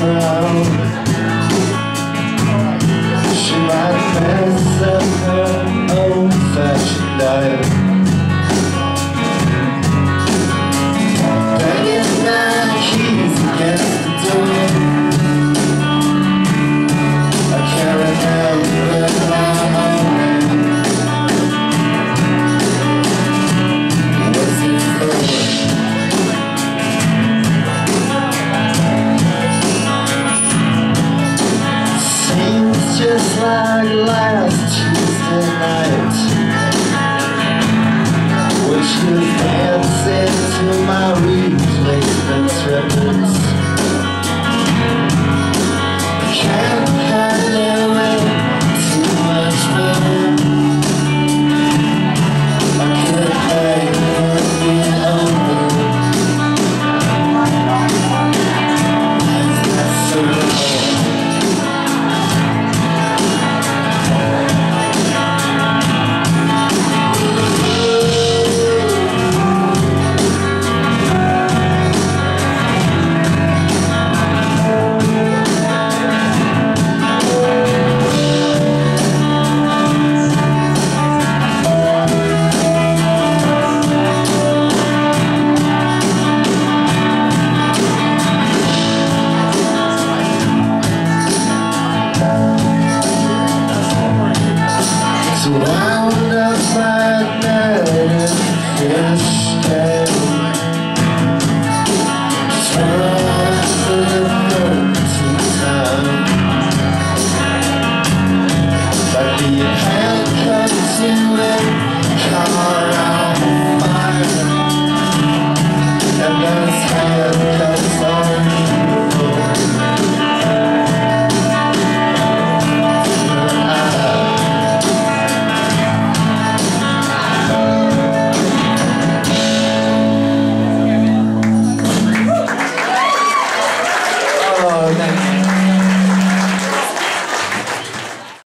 proud like last Tuesday night. She was dancing to my replacement records found a sign that is